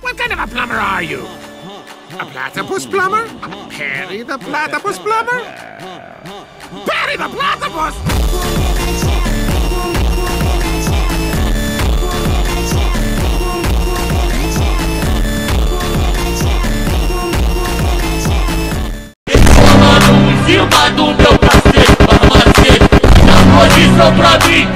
What kind of a plumber are you? A platypus plumber? A Perry the platypus plumber? Perry the platypus! Do meu cacete, pra macete Na posição pra mim